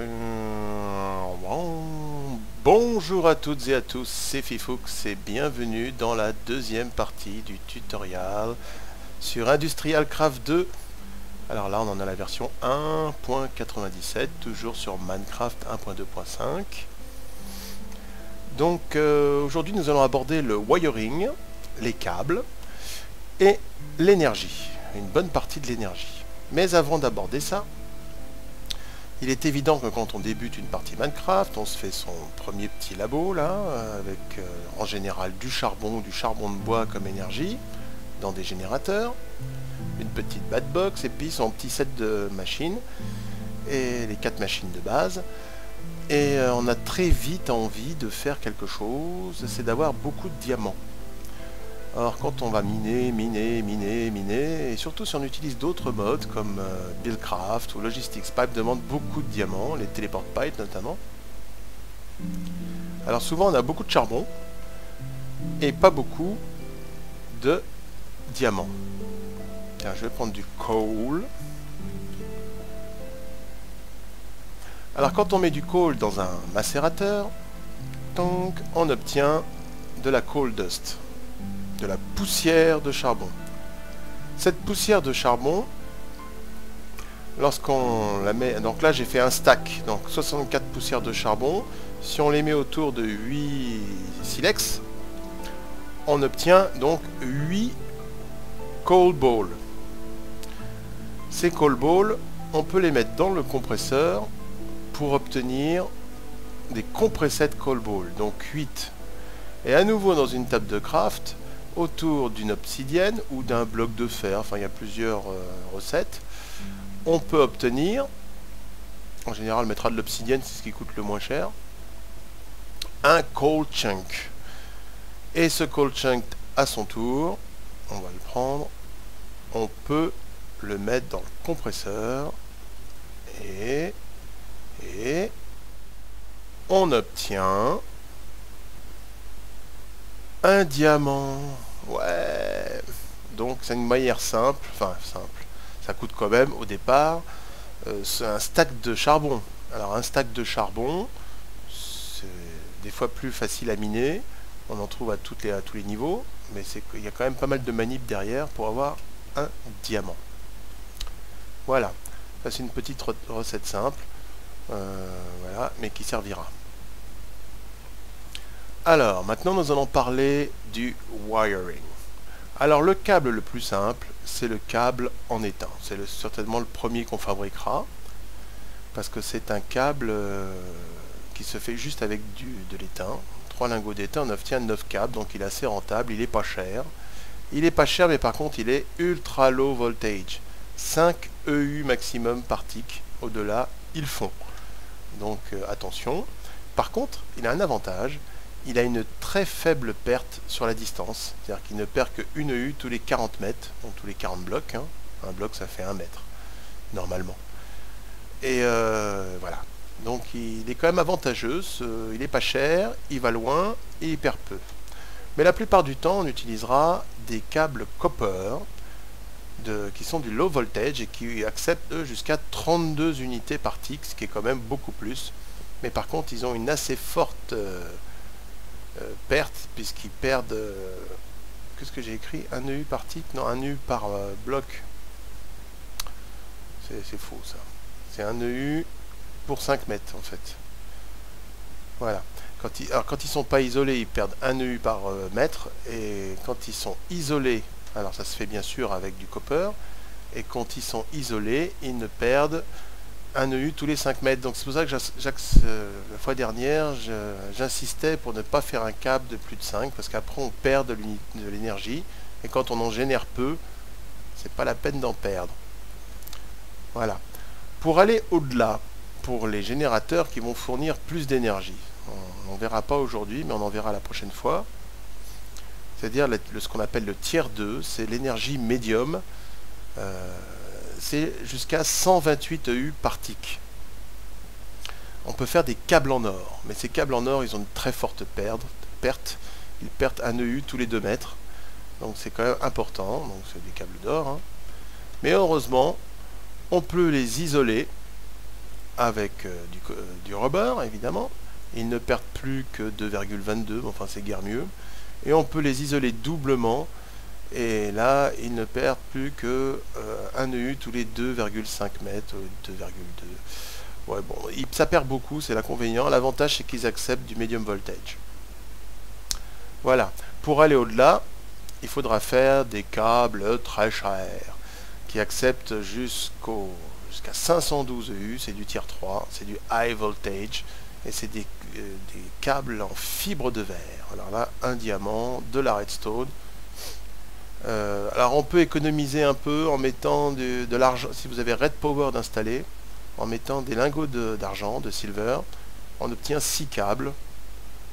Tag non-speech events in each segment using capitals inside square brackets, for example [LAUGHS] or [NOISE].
Euh, bonjour à toutes et à tous, c'est Fifoux et bienvenue dans la deuxième partie du tutoriel sur Industrial Craft 2. Alors là on en a la version 1.97, toujours sur Minecraft 1.2.5. Donc euh, aujourd'hui nous allons aborder le wiring, les câbles et l'énergie, une bonne partie de l'énergie. Mais avant d'aborder ça, il est évident que quand on débute une partie Minecraft, on se fait son premier petit labo là, avec euh, en général du charbon, du charbon de bois comme énergie, dans des générateurs, une petite box et puis son petit set de machines, et les quatre machines de base. Et euh, on a très vite envie de faire quelque chose, c'est d'avoir beaucoup de diamants. Alors quand on va miner, miner, miner, et surtout si on utilise d'autres modes comme euh, Buildcraft ou Logistics Pipe demande beaucoup de diamants, les Teleport Pipe notamment. Alors souvent on a beaucoup de charbon et pas beaucoup de diamants. Tiens, je vais prendre du coal. Alors quand on met du coal dans un macérateur, donc on obtient de la coal dust de la poussière de charbon. Cette poussière de charbon, lorsqu'on la met... Donc là, j'ai fait un stack, donc 64 poussières de charbon. Si on les met autour de 8 silex, on obtient donc 8 coal balls. Ces coal balls, on peut les mettre dans le compresseur pour obtenir des compressés de coal balls, donc 8. Et à nouveau dans une table de craft, autour d'une obsidienne ou d'un bloc de fer, enfin il y a plusieurs euh, recettes, on peut obtenir, en général on mettra de l'obsidienne, c'est ce qui coûte le moins cher, un coal chunk. Et ce coal chunk à son tour, on va le prendre, on peut le mettre dans le compresseur et, et on obtient un diamant. Ouais. Donc c'est une manière simple. Enfin simple. Ça coûte quand même au départ. Euh, c'est un stack de charbon. Alors un stack de charbon, c'est des fois plus facile à miner. On en trouve à, toutes les, tous les niveaux. Mais il y a quand même pas mal de manips derrière pour avoir un diamant. Voilà. Ça c'est une petite recette simple. Euh, voilà, mais qui servira. Alors, maintenant nous allons parler du wiring. Alors le câble le plus simple, c'est le câble en étain. C'est certainement le premier qu'on fabriquera, parce que c'est un câble euh, qui se fait juste avec du, de l'étain. Trois lingots d'étain, on obtient 9 câbles, donc il est assez rentable, il est pas cher. Il est pas cher, mais par contre il est ultra low voltage. 5 EU maximum par tick. Au-delà, ils font. Donc euh, attention. Par contre, il a un avantage, il a une très faible perte sur la distance, c'est-à-dire qu'il ne perd que une U tous les 40 mètres, donc tous les 40 blocs. Hein. Un bloc, ça fait 1 mètre, normalement. Et euh, voilà. Donc il est quand même avantageux, il n'est pas cher, il va loin et il perd peu. Mais la plupart du temps, on utilisera des câbles copper qui sont du low voltage et qui acceptent jusqu'à 32 unités par tick, ce qui est quand même beaucoup plus. Mais par contre, ils ont une assez forte... Euh, euh, perte, puisqu'ils perdent... Euh, qu'est-ce que j'ai écrit Un EU par titre Non, un EU par euh, bloc. C'est faux, ça. C'est un EU pour 5 mètres, en fait. Voilà. Quand ils, alors, quand ils sont pas isolés, ils perdent un EU par mètre. Et quand ils sont isolés, alors ça se fait bien sûr avec du copper. Et quand ils sont isolés, ils ne perdent un EU tous les 5 mètres. Donc c'est pour ça que euh, la fois dernière, j'insistais pour ne pas faire un câble de plus de 5, parce qu'après on perd de l'énergie, et quand on en génère peu, c'est pas la peine d'en perdre. Voilà. Pour aller au-delà, pour les générateurs qui vont fournir plus d'énergie, on n'en verra pas aujourd'hui, mais on en verra la prochaine fois. C'est-à-dire ce qu'on appelle le tiers 2, c'est l'énergie médium. Euh, c'est jusqu'à 128 EU par tick. On peut faire des câbles en or, mais ces câbles en or, ils ont une très forte perte. Ils perdent un EU tous les 2 mètres. Donc c'est quand même important. Donc c'est des câbles d'or. Hein. Mais heureusement, on peut les isoler avec du, du rubber, évidemment. Ils ne perdent plus que 2,22, enfin c'est guère mieux. Et on peut les isoler doublement. Et là, ils ne perdent plus que 1 EU tous les 2,5 mètres, 2,2. Ouais, bon, ça perd beaucoup, c'est l'inconvénient. L'avantage, c'est qu'ils acceptent du medium voltage. Voilà. Pour aller au-delà, il faudra faire des câbles très chers qui acceptent jusqu'au jusqu'à 512 EU, c'est du tier 3, c'est du high voltage et c'est des, euh, des, câbles en fibre de verre. Alors là, un diamant, de la redstone. Euh, alors on peut économiser un peu en mettant de, l'argent, si vous avez Red Power d'installer, en mettant des lingots d'argent, de, silver, on obtient 6 câbles.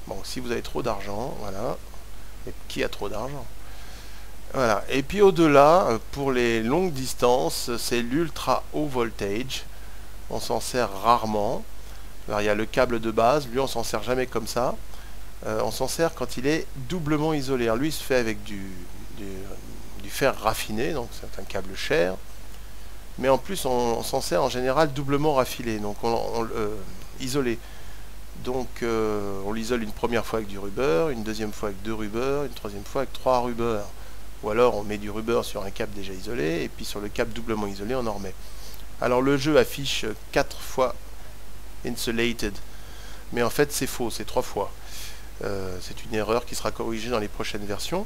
Bon, si vous avez trop d'argent, voilà. Qui a trop d'argent? Voilà. Et puis au-delà, euh, pour les longues distances, c'est l'ultra haut voltage. On s'en sert rarement. Alors il y a le câble de base, lui on s'en sert jamais comme ça. Euh, on s'en sert quand il est doublement isolé. Alors lui il se fait avec du, du fer raffiné, donc c'est un câble cher mais en plus on, s'en sert en général doublement raffilé, donc on, euh, isolé. Donc euh, on l'isole une première fois avec du rubber, une deuxième fois avec deux rubbers, une troisième fois avec trois rubbers. Ou alors on met du rubber sur un câble déjà isolé, et puis sur le câble doublement isolé on en remet. Alors le jeu affiche 4 fois insulated, mais en fait c'est faux, c'est 3 fois. Euh, c'est une erreur qui sera corrigée dans les prochaines versions.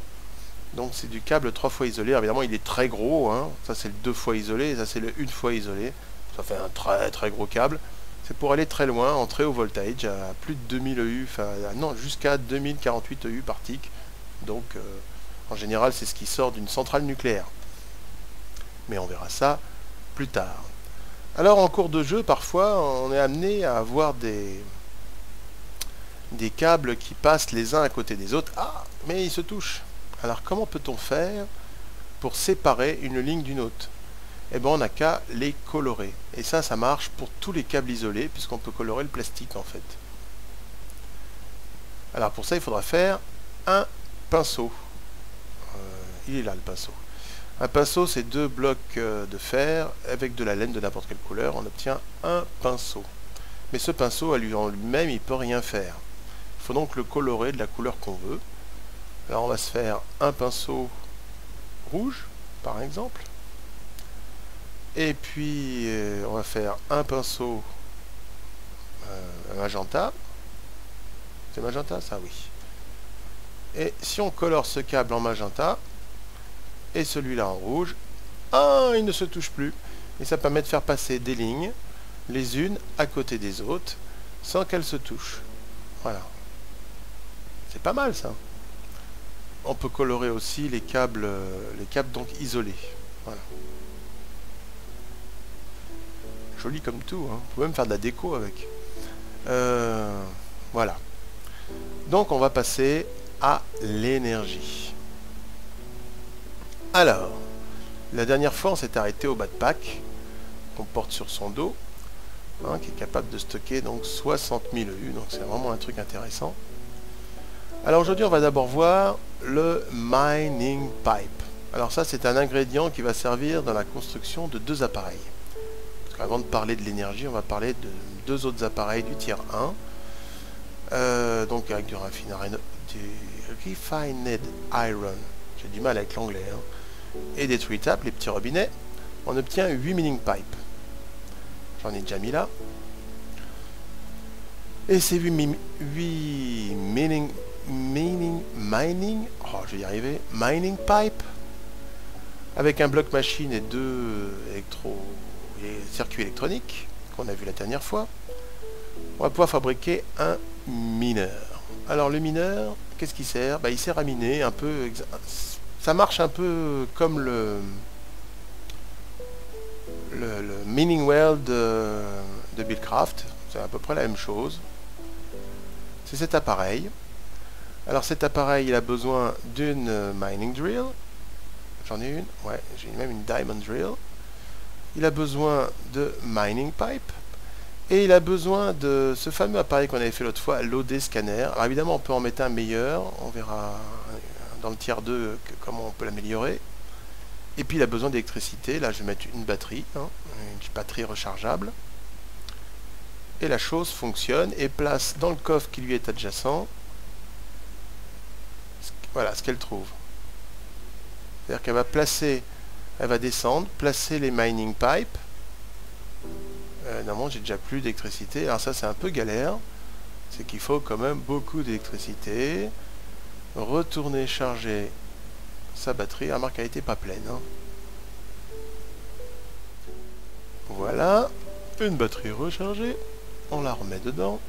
Donc c'est du câble trois fois isolé. évidemment, il est très gros. Hein. Ça, c'est le deux fois isolé. Et ça, c'est le une fois isolé. Ça fait un très très gros câble. C'est pour aller très loin, en très haut voltage, à plus de 2000 EU, enfin non, jusqu'à 2048 EU par tic. Donc, euh, en général, c'est ce qui sort d'une centrale nucléaire. Mais on verra ça plus tard. Alors, en cours de jeu, parfois, on est amené à avoir des, des câbles qui passent les uns à côté des autres. Ah, mais ils se touchent. Alors comment peut-on faire pour séparer une ligne d'une autre? Eh bien on n'a qu'à les colorer. Et ça, ça marche pour tous les câbles isolés, puisqu'on peut colorer le plastique en fait. Alors pour ça, il faudra faire un pinceau. Euh, il est là le pinceau. Un pinceau, c'est deux blocs euh, de fer avec de la laine de n'importe quelle couleur. On obtient un pinceau. Mais ce pinceau, à lui en lui-même, il peut rien faire. Il faut donc le colorer de la couleur qu'on veut. Alors on va se faire un pinceau rouge, par exemple. Et puis euh, on va faire un pinceau euh, magenta. C'est magenta ça oui. Et si on colore ce câble en magenta et celui-là en rouge, ah, il ne se touche plus. Et ça permet de faire passer des lignes, les unes à côté des autres, sans qu'elles se touchent. Voilà. C'est pas mal ça on peut colorer aussi les câbles, euh, les câbles donc isolés. Voilà. Joli comme tout, hein. on peut même faire de la déco avec. Euh, voilà. Donc on va passer à l'énergie. Alors, la dernière fois on s'est arrêté au bas de pack qu'on porte sur son dos, hein, qui est capable de stocker donc 60 000 EU, donc c'est vraiment un truc intéressant. Alors aujourd'hui on va d'abord voir le mining pipe. Alors ça c'est un ingrédient qui va servir dans la construction de deux appareils. Avant de parler de l'énergie, on va parler de deux autres appareils du tiers 1. Euh, donc avec du refined iron, j'ai du mal avec l'anglais, hein. et des tree taps, les petits robinets, on obtient 8 mining pipes. J'en ai déjà mis là. Et ces 8, 8 mining mining, mining, oh, je vais y arriver, mining pipe, avec un bloc machine et deux électro, circuits électroniques, qu'on a vu la dernière fois, on va pouvoir fabriquer un mineur. Alors le mineur, qu'est-ce qui sert? Bah, Il sert à miner un peu... Ça marche un peu comme le, le, mining well de, de Buildcraft. C'est à peu près la même chose. C'est cet appareil. Alors cet appareil, il a besoin d'une euh, mining drill. J'en ai une, ouais, j'ai même une diamond drill. Il a besoin de mining pipe. Et il a besoin de ce fameux appareil qu'on avait fait l'autre fois, l'OD scanner. Alors évidemment, on peut en mettre un meilleur. On verra euh, dans le tiers 2 comment on peut l'améliorer. Et puis il a besoin d'électricité. Là, je vais mettre une batterie, hein, une batterie rechargeable. et la chose fonctionne et place dans le coffre qui lui est adjacent voilà ce qu'elle trouve. C'est-à-dire qu'elle va placer, elle va descendre, placer les mining pipes. Euh, normalement, j'ai déjà plus d'électricité. Alors ça, c'est un peu galère. C'est qu'il faut quand même beaucoup d'électricité. Retourner charger sa batterie. La marque a été pas pleine. Hein. Voilà. Une batterie rechargée. On la remet dedans.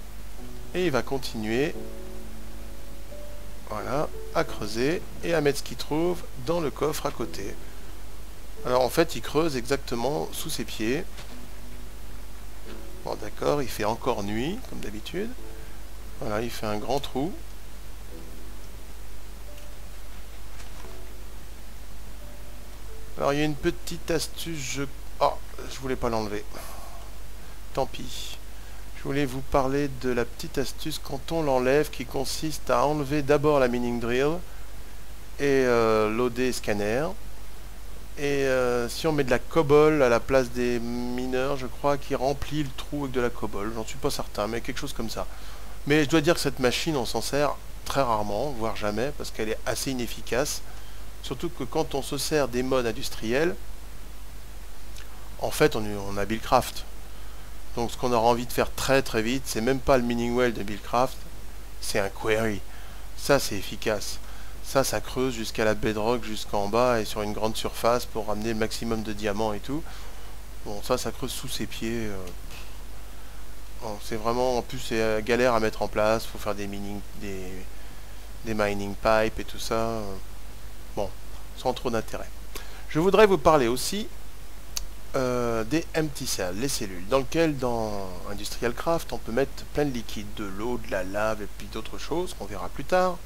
Et il va continuer. Voilà à creuser et à mettre ce qu'il trouve dans le coffre à côté. Alors en fait, il creuse exactement sous ses pieds. Bon d'accord, il fait encore nuit, comme d'habitude. Voilà, il fait un grand trou. Alors il y a une petite astuce, je... Oh, je voulais pas l'enlever. Tant pis voulais vous parler de la petite astuce quand on l'enlève qui consiste à enlever d'abord la mining drill et euh, loader scanner. Et euh, si on met de la cobble à la place des mineurs, je crois qu'il remplit le trou avec de la cobble. J'en suis pas certain, mais quelque chose comme ça. Mais je dois dire que cette machine, on s'en sert très rarement, voire jamais, parce qu'elle est assez inefficace. Surtout que quand on se sert des modes industriels, en fait, on, a Buildcraft. Donc ce qu'on aura envie de faire très très vite, c'est même pas le mining well de Buildcraft, c'est un query. Ça c'est efficace. Ça, ça creuse jusqu'à la bedrock, jusqu'en bas et sur une grande surface pour ramener le maximum de diamants et tout. Bon, ça, ça creuse sous ses pieds. Euh. c'est vraiment, en plus, c'est euh, galère à mettre en place. faut faire des mining, des, des mining pipes et tout ça. Bon, sans trop d'intérêt. Je voudrais vous parler aussi euh, des empty cells, les cellules, dans lesquelles dans Industrial Craft on peut mettre plein de liquides, de l'eau, de la lave et puis d'autres choses qu'on verra plus tard,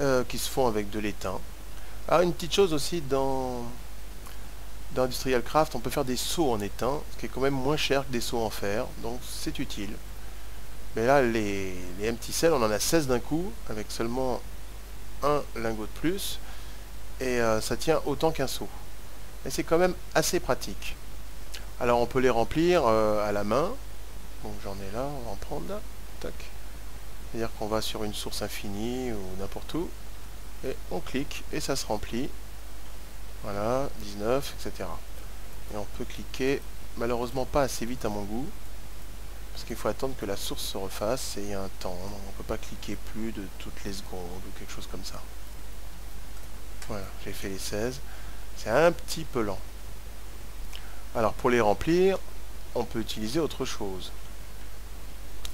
euh, qui se font avec de l'étain. Alors une petite chose aussi dans, dans Industrial Craft, on peut faire des seaux en étain, ce qui est quand même moins cher que des seaux en fer, donc c'est utile. Mais là, les, les empty cells, on en a 16 d'un coup, avec seulement un lingot de plus, et euh, ça tient autant qu'un seau mais c'est quand même assez pratique. Alors on peut les remplir euh, à la main. Donc j'en ai là, on va en prendre là. C'est-à-dire qu'on va sur une source infinie ou n'importe où. Et on clique et ça se remplit. Voilà, 19, etc. Et on peut cliquer, malheureusement pas assez vite à mon goût. Parce qu'il faut attendre que la source se refasse et il y a un temps. on ne peut pas cliquer plus de toutes les secondes ou quelque chose comme ça. Voilà, j'ai fait les 16. C'est un petit peu lent. Alors pour les remplir, on peut utiliser autre chose.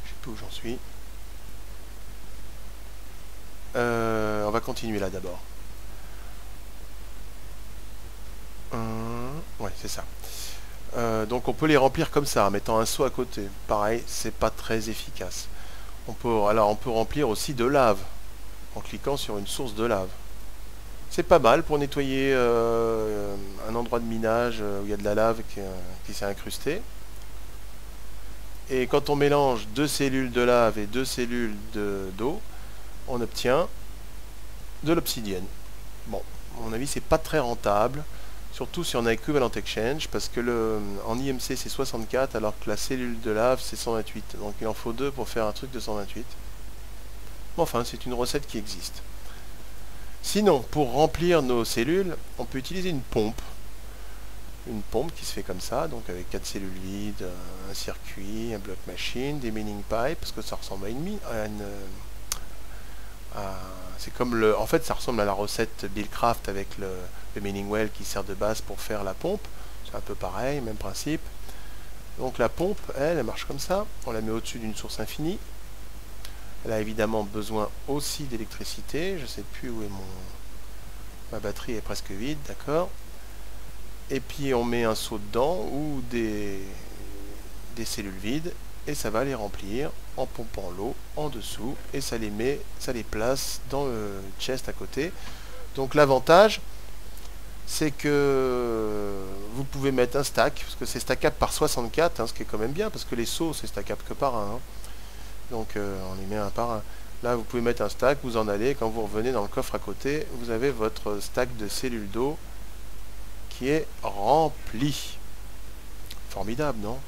Je sais plus où j'en suis. Euh, on va continuer là d'abord. Euh, ouais, c'est ça. Euh, donc on peut les remplir comme ça, en mettant un seau à côté. Pareil, c'est pas très efficace. On peut, alors on peut remplir aussi de lave, en cliquant sur une source de lave. C'est pas mal pour nettoyer euh, un endroit de minage euh, où il y a de la lave qui, euh, s'est incrustée. Et quand on mélange deux cellules de lave et deux cellules d'eau, on obtient de l'obsidienne. Bon, à mon avis, c'est pas très rentable, surtout si on a Equivalent Exchange, parce que le, en IMC c'est 64, alors que la cellule de lave c'est 128. Donc il en faut deux pour faire un truc de 128. enfin, c'est une recette qui existe. Sinon, pour remplir nos cellules, on peut utiliser une pompe. Une pompe qui se fait comme ça, donc avec quatre cellules vides, un circuit, un bloc machine, des mining pipes, parce que ça ressemble à une... c'est comme le... En fait, ça ressemble à la recette Buildcraft avec le, mining well qui sert de base pour faire la pompe. C'est un peu pareil, même principe. Donc la pompe, elle marche comme ça. On la met au-dessus d'une source infinie. Elle a évidemment besoin aussi d'électricité. Je ne sais plus où est mon... Ma batterie est presque vide, d'accord. Et puis on met un seau dedans ou des, des cellules vides et ça va les remplir en pompant l'eau en dessous et ça les met, ça les place dans le chest à côté. Donc l'avantage, c'est que vous pouvez mettre un stack, parce que c'est stackable par 64, hein, ce qui est quand même bien, parce que les seaux c'est stackable que par un. Hein. Donc euh, on les met un par un. Là, vous pouvez mettre un stack, vous en allez, quand vous revenez dans le coffre à côté, vous avez votre stack de cellules d'eau qui est rempli. Formidable, non?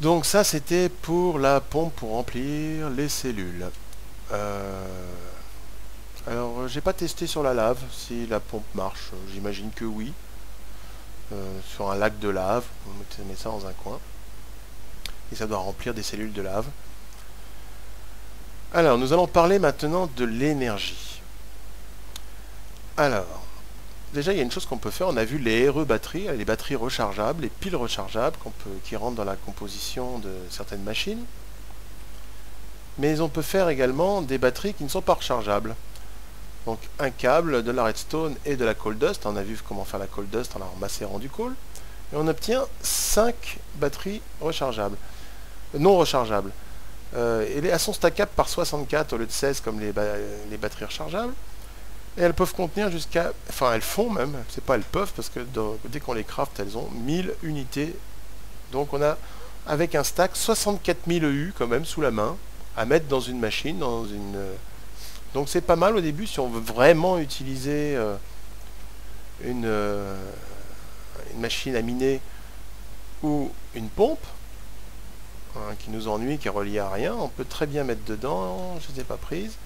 Donc ça c'était pour la pompe pour remplir les cellules. Euh, alors j'ai pas testé sur la lave si la pompe marche, j'imagine que oui. Euh, sur un lac de lave, vous mettez ça dans un coin. Et ça doit remplir des cellules de lave. Alors nous allons parler maintenant de l'énergie. Alors, déjà il y a une chose qu'on peut faire, on a vu les RE batteries, les batteries rechargeables, les piles rechargeables qui rentrent dans la composition de certaines machines. Mais on peut faire également des batteries qui ne sont pas rechargeables. Donc un câble, de la redstone et de la coal dust. On a vu comment faire la coal dust en la macérant du coal. Et on obtient 5 batteries rechargeables. Non rechargeables. Euh, elles sont stackables par 64 au lieu de 16 comme les, batteries rechargeables. Et elles peuvent contenir jusqu'à... Enfin, elles font même, c'est pas elles peuvent, parce que dès qu'on les craft, elles ont 1000 unités. Donc on a, avec un stack, 64 000 EU quand même sous la main, à mettre dans une machine, dans une... Donc c'est pas mal au début si on veut vraiment utiliser euh, euh, une machine à miner ou une pompe hein, qui nous ennuie, qui est reliée à rien. On peut très bien mettre dedans, je ne les ai pas prises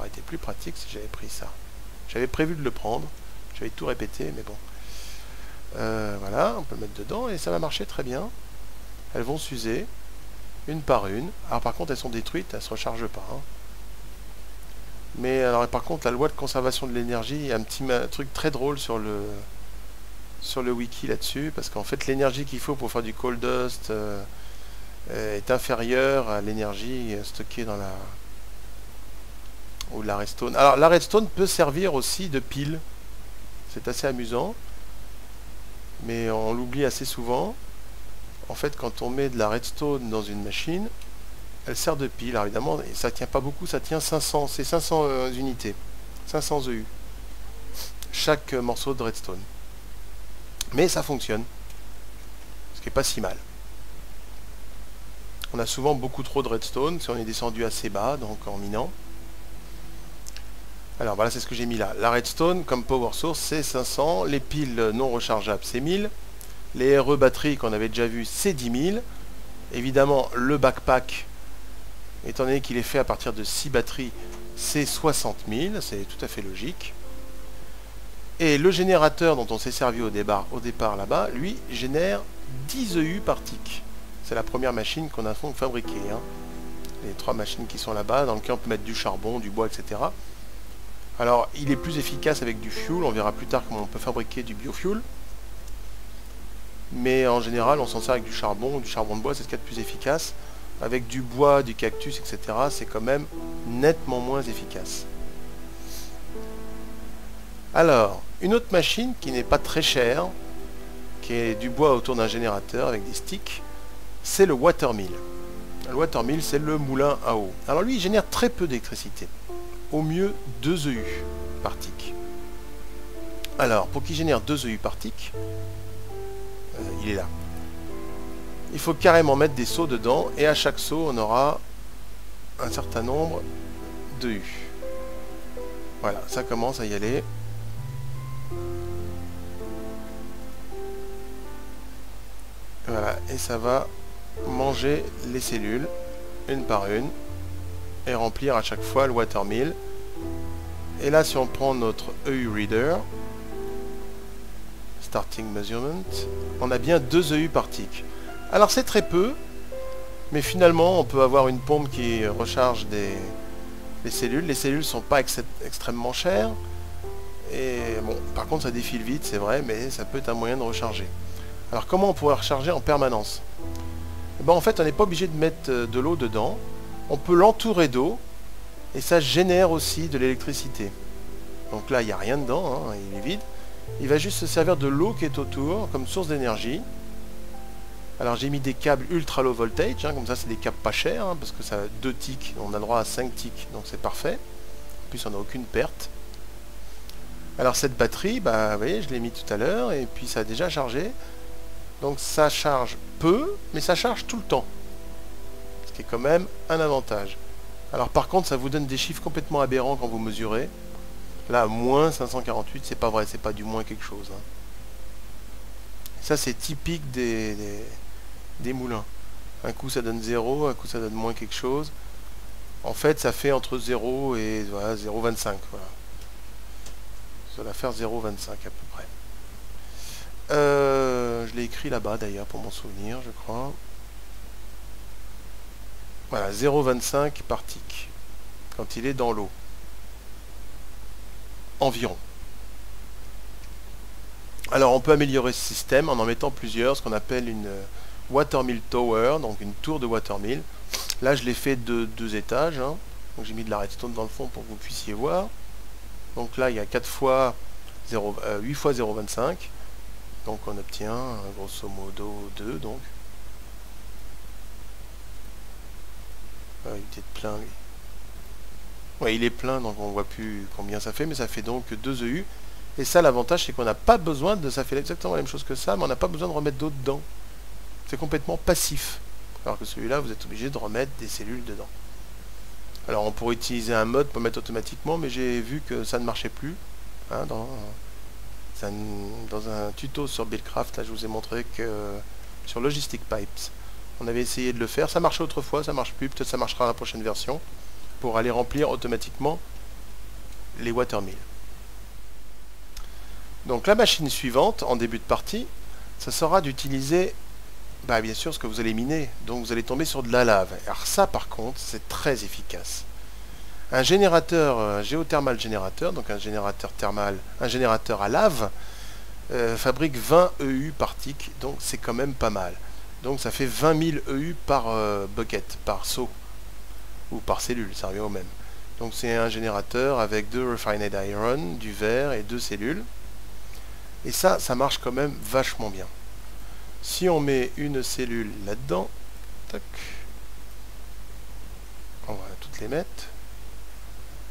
aurait été plus pratique si j'avais pris ça. J'avais prévu de le prendre. J'avais tout répété, mais bon. Euh, voilà, on peut le mettre dedans et ça va marcher très bien. Elles vont s'user, une par une. Alors par contre, elles sont détruites, elles se rechargent pas. Hein. Mais alors par contre, la loi de conservation de l'énergie, il y a un petit truc très drôle sur le sur le wiki là-dessus, parce qu'en fait, l'énergie qu'il faut pour faire du cold dust euh, est inférieure à l'énergie stockée dans la ou la redstone. Alors la redstone peut servir aussi de pile. C'est assez amusant. Mais on l'oublie assez souvent. En fait, quand on met de la redstone dans une machine, elle sert de pile. Alors évidemment, ça tient pas beaucoup, ça tient 500. C'est 500 euh, unités. 500 EU. Chaque morceau de redstone. Mais ça fonctionne. Ce qui n'est pas si mal. On a souvent beaucoup trop de redstone si on est descendu assez bas, donc en minant. Alors voilà, c'est ce que j'ai mis là. La redstone comme power source, c'est 500. Les piles non rechargeables, c'est 1000. Les RE batteries qu'on avait déjà vu, c'est 10 000. Évidemment, le backpack, étant donné qu'il est fait à partir de 6 batteries, c'est 60 000. C'est tout à fait logique. Et le générateur dont on s'est servi au au départ là-bas, lui, génère 10 EU par tick. C'est la première machine qu'on a fabriquée. Hein. Les trois machines qui sont là-bas, dans lequel on peut mettre du charbon, du bois, etc. Alors, il est plus efficace avec du fuel. On verra plus tard comment on peut fabriquer du biofuel. Mais en général, on s'en sert avec du charbon, du charbon de bois, c'est ce qu'il y a de plus efficace. Avec du bois, du cactus, etc., c'est quand même nettement moins efficace. Alors, une autre machine qui n'est pas très chère, qui est du bois autour d'un générateur avec des sticks, c'est le watermill. Le watermill, c'est le moulin à eau. Alors lui, il génère très peu d'électricité au mieux 2 EU par tick. Alors, pour qu'il génère 2 EU par tick, euh, il est là. Il faut carrément mettre des sauts dedans, et à chaque saut, on aura un certain nombre de U. Voilà, ça commence à y aller. Voilà, et ça va manger les cellules, une par une et remplir à chaque fois le watermill. Et là, si on prend notre EU Reader, Starting Measurement, on a bien 2 EU par tick. Alors c'est très peu, mais finalement on peut avoir une pompe qui recharge des, cellules. Les cellules sont pas extrêmement chères. Et bon, par contre ça défile vite, c'est vrai, mais ça peut être un moyen de recharger. Alors comment on pourrait recharger en permanence? Ben, En fait, on n'est pas obligé de mettre euh, de l'eau dedans on peut l'entourer d'eau et ça génère aussi de l'électricité. Donc là, il n'y a rien dedans, hein, il est vide. Il va juste se servir de l'eau qui est autour comme source d'énergie. Alors j'ai mis des câbles ultra low voltage, hein, comme ça c'est des câbles pas chers, hein, parce que ça a 2 ticks, on a droit à 5 ticks, donc c'est parfait. En plus on n'a aucune perte. Alors cette batterie, bah, vous voyez, je l'ai mis tout à l'heure, et puis ça a déjà chargé. Donc ça charge peu, mais ça charge tout le temps quand même un avantage. Alors par contre, ça vous donne des chiffres complètement aberrants quand vous mesurez. Là, moins 548, c'est pas vrai, c'est pas du moins quelque chose. Hein. Ça, c'est typique des, moulins. Un coup ça donne 0, un coup ça donne moins quelque chose. En fait, ça fait entre 0 et voilà, 0,25. Voilà. Ça va faire 0,25 à peu près. Euh, je l'ai écrit là-bas d'ailleurs pour mon souvenir, je crois. Voilà, 0,25 par quand il est dans l'eau. Environ. Alors on peut améliorer ce système en en mettant plusieurs, ce qu'on appelle une watermill tower, donc une tour de watermill. Là je l'ai fait de deux étages, hein. donc j'ai mis de la redstone dans le fond pour que vous puissiez voir. Donc là il y a 4 fois 0, 8 fois 0,25, donc on obtient grosso modo 2 donc. il était plein il est plein, donc on voit plus combien ça fait, mais ça fait donc 2 EU. Et ça, l'avantage, c'est qu'on n'a pas besoin de... Ça fait exactement la même chose que ça, mais on n'a pas besoin de remettre d'eau dedans. C'est complètement passif. Alors que celui-là, vous êtes obligé de remettre des cellules dedans. Alors on pourrait utiliser un mode pour mettre automatiquement, mais j'ai vu que ça ne marchait plus. Hein, dans un tuto sur Buildcraft, là je vous ai montré que sur Logistic Pipes, on avait essayé de le faire. Ça marchait autrefois, ça marche plus. Peut-être ça marchera la prochaine version pour aller remplir automatiquement les watermills. Donc la machine suivante, en début de partie, ça sera d'utiliser, bah, bien sûr, ce que vous allez miner. Donc vous allez tomber sur de la lave. Alors ça, par contre, c'est très efficace. Un générateur, un géothermal générateur, donc un générateur thermal, un générateur à lave, euh, fabrique 20 EU par tic, donc c'est quand même pas mal. Donc ça fait 20 000 EU par euh, bucket, par seau ou par cellule, ça revient au même. Donc c'est un générateur avec deux refined iron, du verre et deux cellules. Et ça, ça marche quand même vachement bien. Si on met une cellule là-dedans, on va toutes les mettre.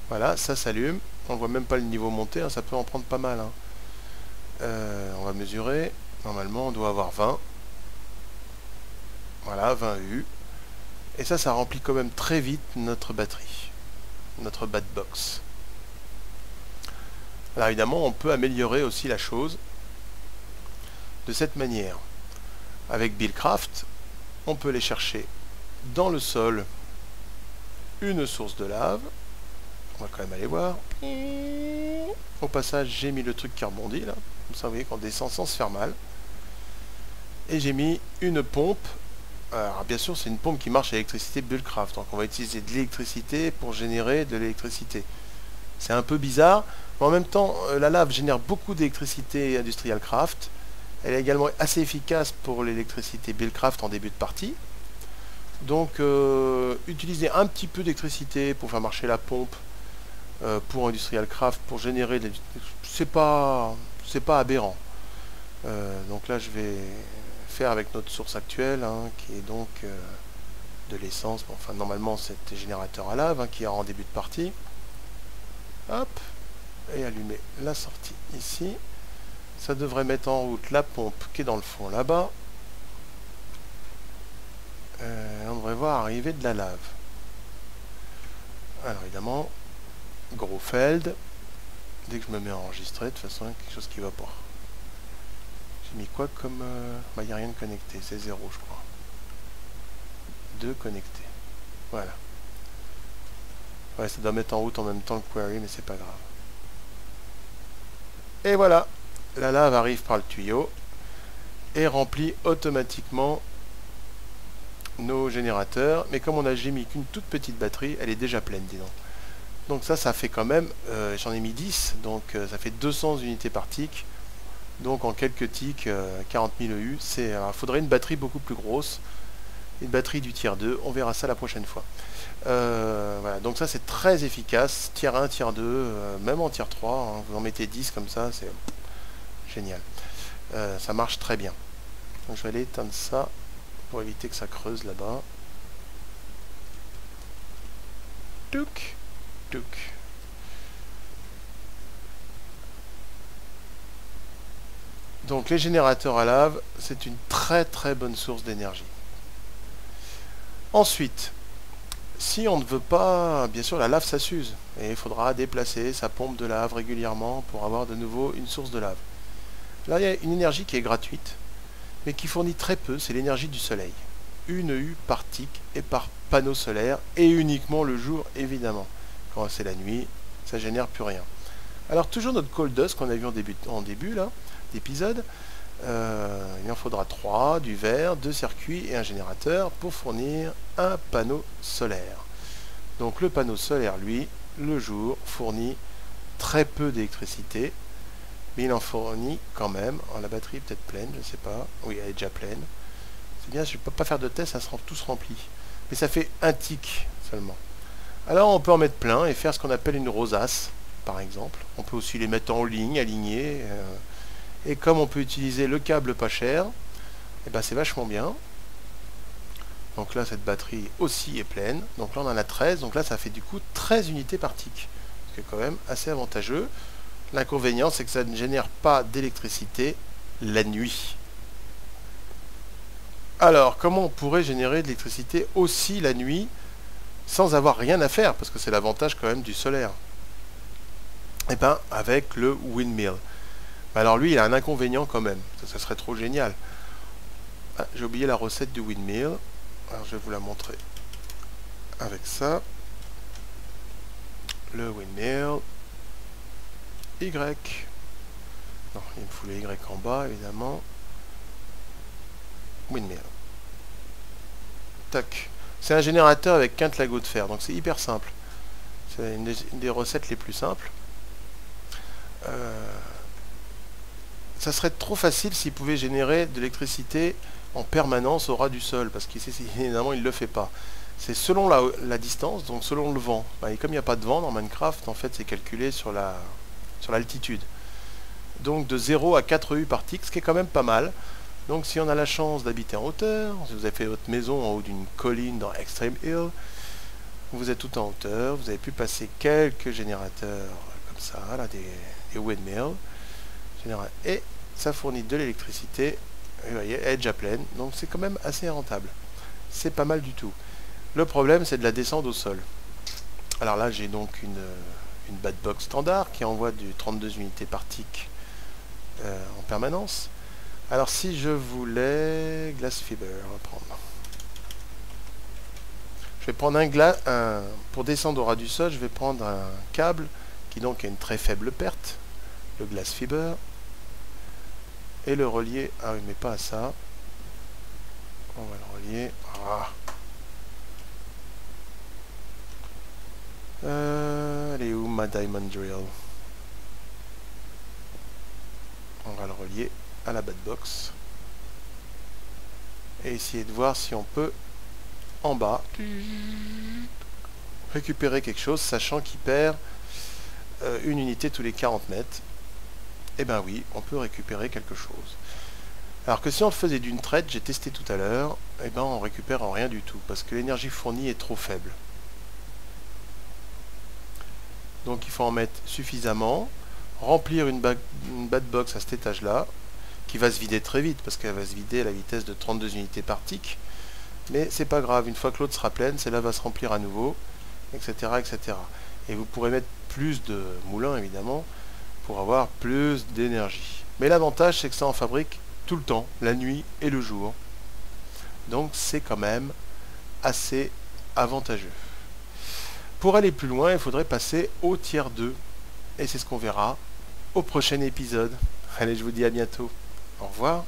Voilà, ça s'allume. On voit même pas le niveau monter, hein, ça peut en prendre pas mal. Hein. Euh, on va mesurer. Normalement, on doit avoir 20. Voilà, 20 U. Et ça, ça remplit quand même très vite notre batterie, notre bat box. Alors évidemment, on peut améliorer aussi la chose de cette manière. Avec Buildcraft, on peut aller chercher dans le sol une source de lave. On va quand même aller voir. Au passage, j'ai mis le truc qui rebondit là. Comme ça, vous voyez qu'on descend sans se faire mal. Et j'ai mis une pompe alors bien sûr c'est une pompe qui marche à l'électricité Bullcraft, donc on va utiliser de l'électricité pour générer de l'électricité. C'est un peu bizarre, mais en même temps euh, la lave génère beaucoup d'électricité Industrial Craft. Elle est également assez efficace pour l'électricité Buildcraft en début de partie. Donc euh, utiliser un petit peu d'électricité pour faire marcher la pompe euh, pour Industrial Craft, pour générer des... c'est pas c'est pas aberrant. donc là je vais avec notre source actuelle, hein, qui est donc euh, de l'essence. enfin, normalement, c'était générateur à lave, hein, qui est en début de partie. Hop, et allumer la sortie ici. Ça devrait mettre en route la pompe qui est dans le fond là-bas. Euh, on devrait voir arriver de la lave. Alors évidemment, gros feld. Dès que je me mets à enregistrer, de toute façon, quelque chose qui va pas. J'ai mis quoi comme... Euh, bah, il n'y a rien de connecté, c'est zéro je crois. Deux connectés. Voilà. Ouais, ça doit mettre en route en même temps le query, mais c'est pas grave. Et voilà, la lave arrive par le tuyau et remplit automatiquement nos générateurs. Mais comme on a j'ai mis qu'une toute petite batterie, elle est déjà pleine, disons. Donc ça, ça fait quand même, euh, j'en ai mis 10, donc euh, ça fait 200 unités par tick. Donc en quelques ticks, 40 000 EU, il faudrait une batterie beaucoup plus grosse, une batterie du tiers 2, on verra ça la prochaine fois. Euh, voilà, donc ça c'est très efficace, tiers 1, tiers 2, euh, même en tiers 3, hein, vous en mettez 10 comme ça, c'est génial. Ça marche très bien. Donc je vais aller éteindre ça pour éviter que ça creuse là-bas. Donc les générateurs à lave, c'est une très très bonne source d'énergie. Ensuite, si on ne veut pas, bien sûr la lave ça s'use, et il faudra déplacer sa pompe de lave régulièrement pour avoir de nouveau une source de lave. Là il y a une énergie qui est gratuite, mais qui fournit très peu, c'est l'énergie du soleil. une U par tic et par panneau solaire, et uniquement le jour évidemment. Quand c'est la nuit, ça génère plus rien. Alors toujours notre cold dust qu'on a vu en début, là d'épisode, euh, il en faudra 3, du verre, deux circuits et un générateur pour fournir un panneau solaire. Donc le panneau solaire, lui, le jour, fournit très peu d'électricité, mais il en fournit quand même. Oh, la batterie est peut-être pleine, je ne sais pas. Oui, elle est déjà pleine. C'est bien, je ne peux pas faire de test, ça sera tous rempli. Mais ça fait un tic seulement. Alors on peut en mettre plein et faire ce qu'on appelle une rosace, par exemple. On peut aussi les mettre en ligne, alignés. Euh, et comme on peut utiliser le câble pas cher, et eh ben c'est vachement bien. Donc là, cette batterie aussi est pleine. Donc là, on en a 13. Donc là, ça fait du coup 13 unités par tic. Ce qui est quand même assez avantageux. L'inconvénient, c'est que ça ne génère pas d'électricité la nuit. Alors, comment on pourrait générer de l'électricité aussi la nuit? Sans avoir rien à faire Parce que c'est l'avantage quand même du solaire. Eh bien, avec le windmill. Alors lui, il a un inconvénient quand même. Ça, serait trop génial. Ah, j'ai oublié la recette du windmill. Alors je vais vous la montrer avec ça. Le windmill. Y. Non, il me faut le Y en bas, évidemment. Windmill. Tac. C'est un générateur avec quinte lago de fer, donc c'est hyper simple. C'est une, des recettes les plus simples. Euh, ça serait trop facile s'il pouvait générer de l'électricité en permanence au ras du sol, parce qu'évidemment [LAUGHS] il ne le fait pas. C'est selon la, distance, donc selon le vent. Bah, et comme il n'y a pas de vent dans Minecraft, en fait c'est calculé sur sur l'altitude. Donc de 0 à 4 U par tic, ce qui est quand même pas mal. Donc si on a la chance d'habiter en hauteur, si vous avez fait votre maison en haut d'une colline dans Extreme Hill, vous êtes tout en hauteur, vous avez pu passer quelques générateurs comme ça, là, des, windmills, et ça fournit de l'électricité vous voyez, elle est déjà pleine, donc c'est quand même assez rentable. C'est pas mal du tout. Le problème, c'est de la descente au sol. Alors là, j'ai donc une, une bad box standard qui envoie du 32 unités par tick euh, en permanence. Alors si je voulais glass fiber, on va prendre. Je vais prendre un glace pour descendre au ras du sol, je vais prendre un câble qui donc a une très faible perte, le glass fiber et le relier. Ah oui, mais pas à ça. On va le relier. Ah. Euh, elle est où ma diamond drill? On va le relier la bad box. Et essayer de voir si on peut en bas récupérer quelque chose, sachant qu'il perd euh, une unité tous les 40 mètres. Eh bien oui, on peut récupérer quelque chose. Alors que si on le faisait d'une traite, j'ai testé tout à l'heure, eh ben on récupère en rien du tout, parce que l'énergie fournie est trop faible. Donc il faut en mettre suffisamment, remplir une, une bad box à cet étage-là, qui va se vider très vite, parce qu'elle va se vider à la vitesse de 32 unités par tic. Mais c'est pas grave, une fois que l'autre sera pleine, celle-là va se remplir à nouveau, etc., etc. Et vous pourrez mettre plus de moulins, évidemment, pour avoir plus d'énergie. Mais l'avantage, c'est que ça en fabrique tout le temps, la nuit et le jour. Donc c'est quand même assez avantageux. Pour aller plus loin, il faudrait passer au tiers 2. Et c'est ce qu'on verra au prochain épisode. Allez, je vous dis à bientôt. Au revoir.